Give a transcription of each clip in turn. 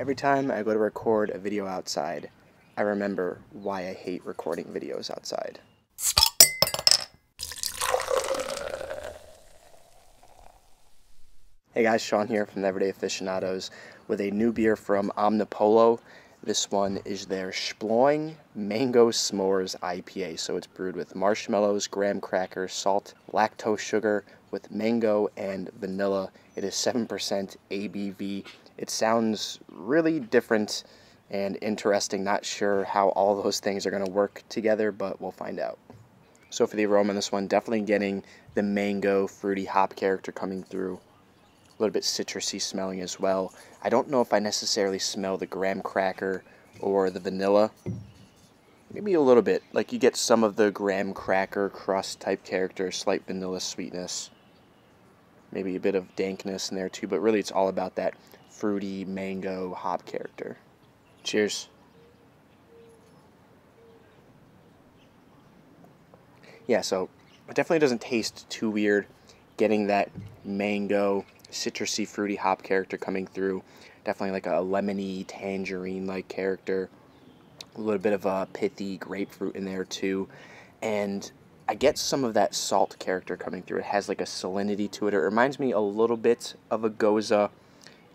Every time I go to record a video outside, I remember why I hate recording videos outside. Hey guys, Shawn here from the Everyday Aficionados with a new beer from Omnipollo. This one is their Shploing Mango S'mores IPA. So it's brewed with marshmallows, graham crackers, salt, lactose sugar with mango and vanilla. It is 7% ABV. It sounds really different and interesting. Not sure how all those things are going to work together, but we'll find out. So for the aroma in this one, definitely getting the mango fruity hop character coming through. A little bit citrusy smelling as well. I don't know if I necessarily smell the graham cracker or the vanilla. Maybe a little bit. Like you get some of the graham cracker crust type character, slight vanilla sweetness. Maybe a bit of dankness in there too, but really it's all about that fruity mango hop character. Cheers. Yeah, so it definitely doesn't taste too weird. Getting that mango citrusy, fruity hop character coming through. Definitely like a lemony, tangerine-like character. A little bit of a pithy grapefruit in there too. And I get some of that salt character coming through. It has like a salinity to it. It reminds me a little bit of a gose,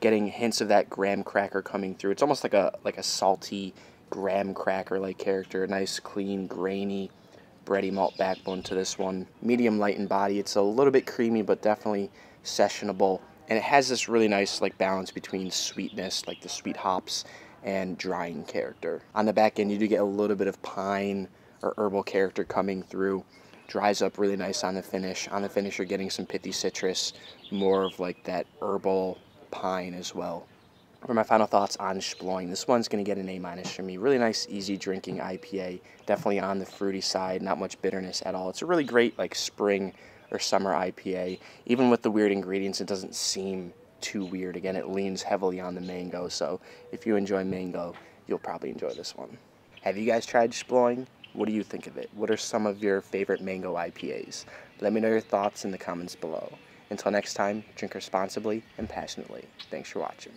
getting hints of that graham cracker coming through. It's almost like a like a salty graham cracker like character. A nice, clean, grainy, bready malt backbone to this one. Medium light in body. It's a little bit creamy, but definitely sessionable and it has this really nice like balance between sweetness like the sweet hops and drying character on the back end you do get a little bit of pine or herbal character coming through dries up really nice on the finish on the finish you're getting some pithy citrus more of like that herbal pine as well for my final thoughts on Shploing, this one's going to get an A minus for me. Really nice, easy drinking IPA. Definitely on the fruity side, not much bitterness at all. It's a really great like spring or summer IPA. Even with the weird ingredients, it doesn't seem too weird. Again, it leans heavily on the mango, so if you enjoy mango, you'll probably enjoy this one. Have you guys tried Shploing? What do you think of it? What are some of your favorite mango IPAs? Let me know your thoughts in the comments below. Until next time, drink responsibly and passionately. Thanks for watching.